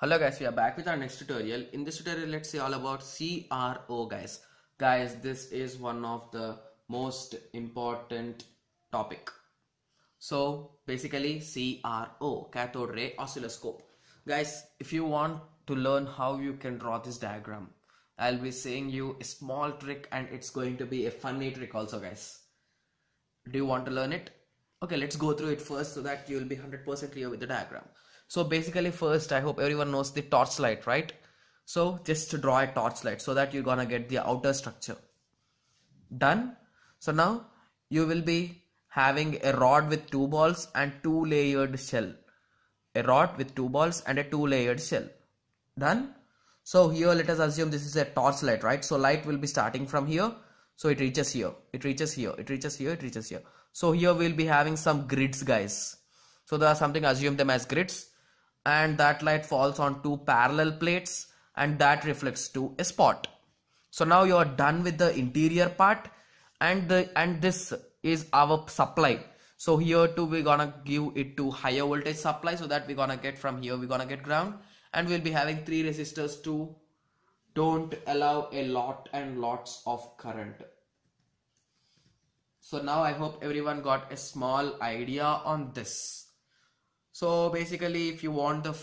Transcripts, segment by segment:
Hello guys, we are back with our next tutorial. In this tutorial, let's see all about CRO guys. Guys, this is one of the most important topic. So basically CRO, cathode ray oscilloscope. Guys, if you want to learn how you can draw this diagram, I'll be saying you a small trick and it's going to be a funny trick also guys. Do you want to learn it? Okay, let's go through it first so that you'll be 100% clear with the diagram. So basically first I hope everyone knows the torchlight, right? So just draw a torchlight so that you're gonna get the outer structure. Done? So now you will be having a rod with two balls and two layered shell. A rod with two balls and a two layered shell. Done? So here let us assume this is a torchlight, right? So light will be starting from here. So it reaches here, it reaches here, it reaches here, it reaches here. So here we'll be having some grids guys. So there are something assume them as grids and that light falls on two parallel plates and that reflects to a spot. So now you are done with the interior part and the and this is our supply. So here too we're gonna give it to higher voltage supply so that we're gonna get from here we're gonna get ground and we'll be having three resistors to don't allow a lot and lots of current. So now I hope everyone got a small idea on this so basically if you want the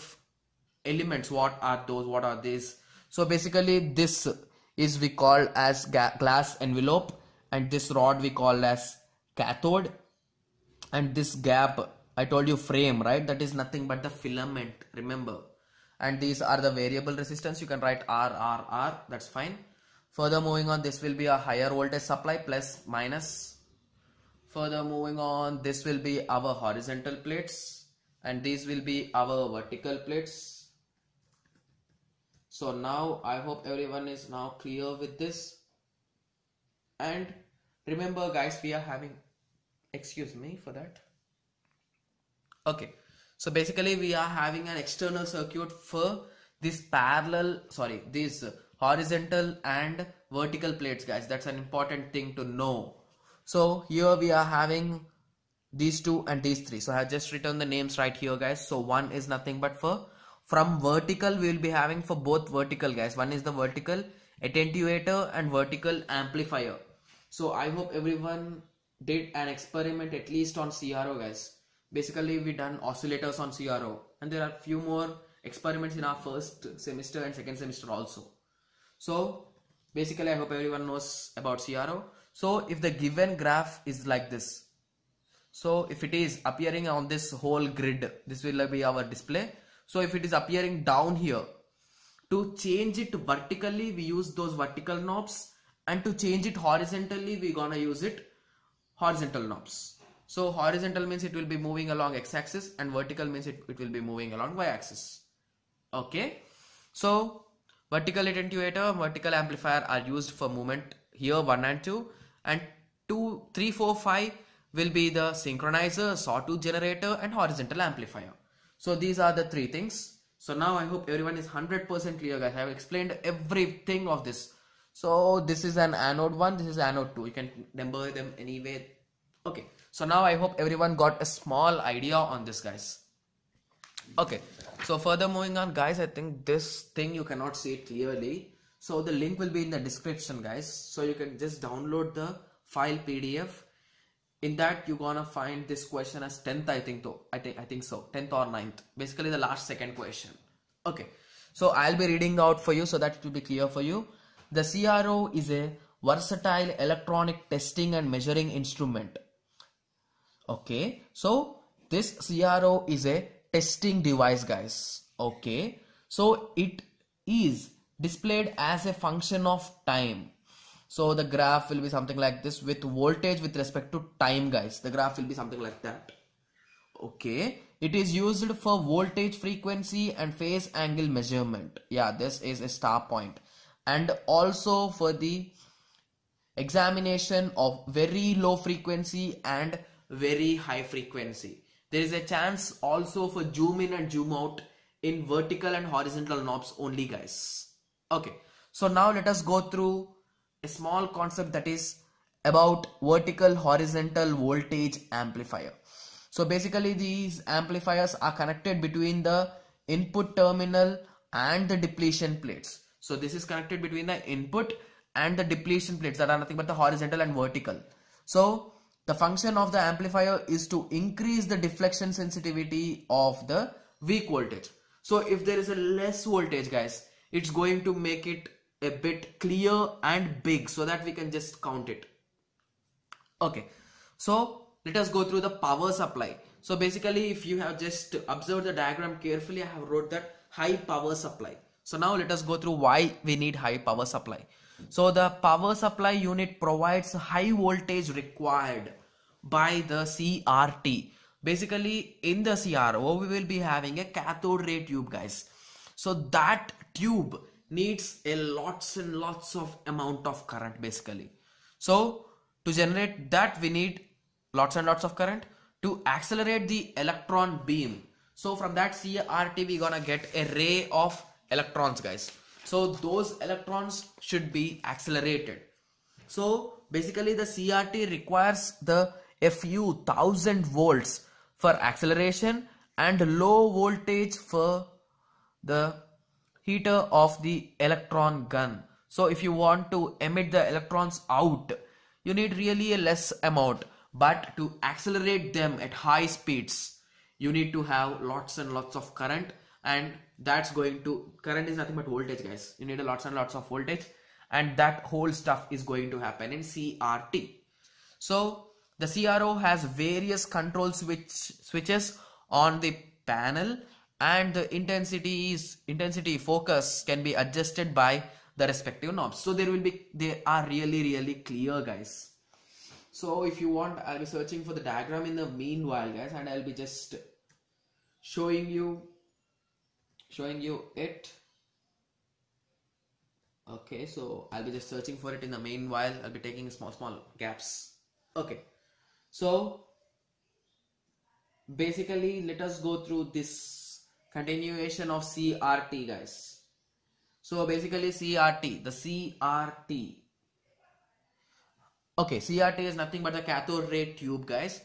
elements what are those what are these? So basically this is we call as glass envelope and this rod we call as cathode. And this gap I told you frame right? That is nothing but the filament remember? And these are the variable resistance. You can write R R R. That's fine. Further moving on this will be a higher voltage supply plus minus. Further moving on this will be our horizontal plates and these will be our vertical plates. So now I hope everyone is now clear with this. And remember guys we are having excuse me for that. Okay. So basically we are having an external circuit for this parallel sorry this horizontal and vertical plates guys. That's an important thing to know. So here we are having these two and these three. So i have just written the names right here guys. So one is nothing but for from vertical we will be having for both vertical guys. One is the vertical attenuator and vertical amplifier. So i hope everyone did an experiment at least on cro guys. Basically we done oscillators on cro and there are few more experiments in our first semester and second semester also. So basically i hope everyone knows about cro so if the given graph is like this so if it is appearing on this whole grid this will be our display. So if it is appearing down here to change it vertically we use those vertical knobs. And to change it horizontally we gonna use it horizontal knobs. So horizontal means it will be moving along x-axis and vertical means it, it will be moving along y-axis. Okay? So vertical attenuator vertical amplifier are used for movement here 1 and 2 and 2 3 4 5 will be the synchronizer, sawtooth generator and horizontal amplifier. So these are the three things. So now I hope everyone is 100% clear guys. I have explained everything of this. So this is an anode 1, this is anode 2. You can number them anyway. Okay. So now I hope everyone got a small idea on this guys. Okay. So further moving on guys, I think this thing you cannot see it clearly. So the link will be in the description guys. So you can just download the file PDF in that you're gonna find this question as 10th i think though i think i think so 10th or 9th basically the last second question. Okay. So i'll be reading out for you so that it will be clear for you. The cro is a versatile electronic testing and measuring instrument. Okay. So this cro is a testing device guys. Okay. So it is displayed as a function of time so the graph will be something like this with voltage with respect to time guys. The graph will be something like that. Okay. It is used for voltage frequency and phase angle measurement. Yeah, this is a star point. And also for the examination of very low frequency and very high frequency. There is a chance also for zoom in and zoom out in vertical and horizontal knobs only guys. Okay. So now let us go through a small concept that is about vertical horizontal voltage amplifier so basically these amplifiers are connected between the input terminal and the deflection plates. So this is connected between the input and the deflection plates that are nothing but the horizontal and vertical. So the function of the amplifier is to increase the deflection sensitivity of the weak voltage. So if there is a less voltage guys, it's going to make it a bit clear and big so that we can just count it. Okay, so let us go through the power supply. So basically if you have just observed the diagram carefully, I have wrote that high power supply. So now let us go through why we need high power supply. So the power supply unit provides high voltage required by the CRT. Basically in the CRO we will be having a cathode ray tube guys. So that tube needs a lots and lots of amount of current basically. So to generate that we need lots and lots of current to accelerate the electron beam. So from that CRT we gonna get a ray of electrons guys so those electrons should be accelerated so basically the CRT requires the a few thousand volts for acceleration and low voltage for the heater of the electron gun. So if you want to emit the electrons out you need really a less amount. But to accelerate them at high speeds you need to have lots and lots of current. And that's going to current is nothing but voltage guys. You need a lots and lots of voltage. And that whole stuff is going to happen in CRT so the CRO has various control switch switches on the panel and the intensity is intensity focus can be adjusted by the respective knobs so there will be they are really really clear guys. So if you want I'll be searching for the diagram in the meanwhile guys and I'll be just showing you showing you it. Okay so I'll be just searching for it in the meanwhile. I'll be taking small small gaps. Okay. So basically let us go through this continuation of CRT guys so basically CRT the CRT okay CRT is nothing but the cathode ray tube guys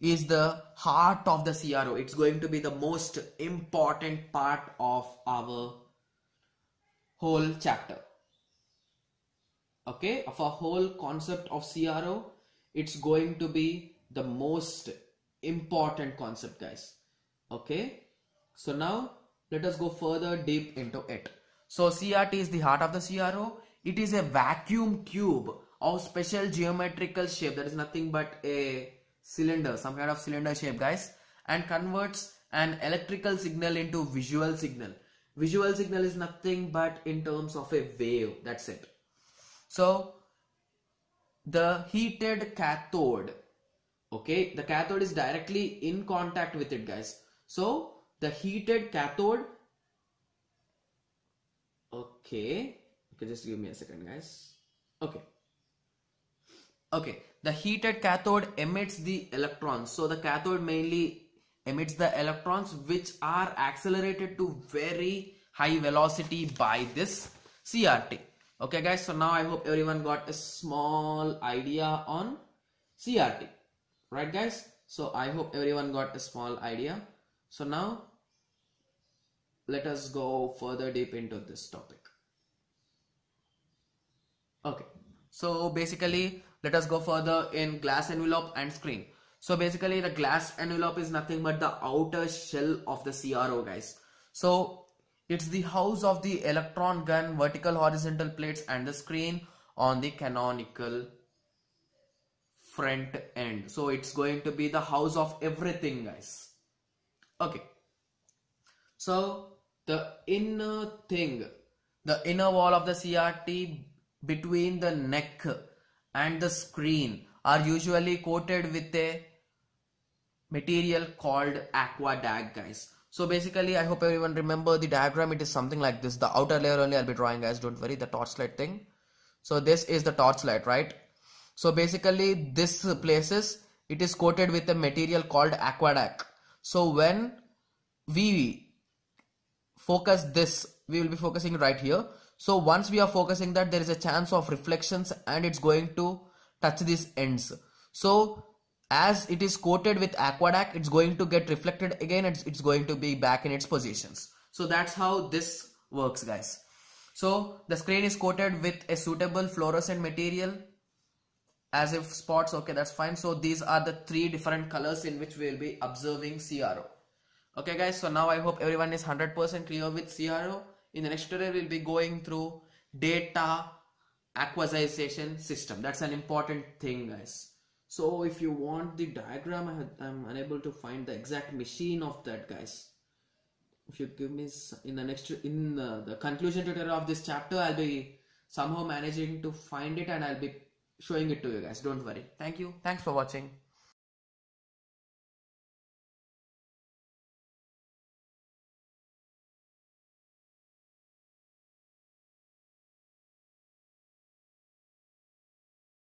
is the heart of the CRO. It's going to be the most important part of our whole chapter. Okay, of a whole concept of CRO, it's going to be the most important concept, guys. Okay, so now let us go further deep into it. So CRT is the heart of the CRO. It is a vacuum tube of special geometrical shape. That is nothing but a cylinder some kind of cylinder shape guys and converts an electrical signal into visual signal visual signal is nothing but in terms of a wave that's it so the heated cathode okay the cathode is directly in contact with it guys so the heated cathode. Okay. Okay just give me a second guys. Okay. Okay the heated cathode emits the electrons. So the cathode mainly emits the electrons which are accelerated to very high velocity by this CRT okay guys so now I hope everyone got a small idea on CRT right guys? So I hope everyone got a small idea. So now let us go further deep into this topic okay so basically let us go further in glass envelope and screen. So basically the glass envelope is nothing but the outer shell of the CRO guys. So it's the house of the electron gun, vertical horizontal plates and the screen on the canonical front end. So it's going to be the house of everything guys. Okay. So the inner thing, the inner wall of the CRT between the neck and the screen are usually coated with a material called aquadag guys. So basically i hope everyone remember the diagram. It is something like this. The outer layer only i'll be drawing guys. Don't worry. The torchlight thing. So this is the torchlight right? So basically this places it is coated with a material called aquadag so when we focus this we will be focusing right here. So once we are focusing that there is a chance of reflections and it's going to touch these ends. So as it is coated with aquadag it's going to get reflected again. It's, it's going to be back in its positions. So that's how this works guys. So the screen is coated with a suitable fluorescent material as if spots. Okay that's fine. So these are the three different colors in which we will be observing CRO okay guys so now I hope everyone is 100% clear with CRO in the next tutorial we'll be going through data acquisition system. That's an important thing guys. So if you want the diagram I am unable to find the exact machine of that guys. If you give me in the next in the, the conclusion tutorial of this chapter I'll be somehow managing to find it and I'll be showing it to you guys. Don't worry. Thank you. Thanks for watching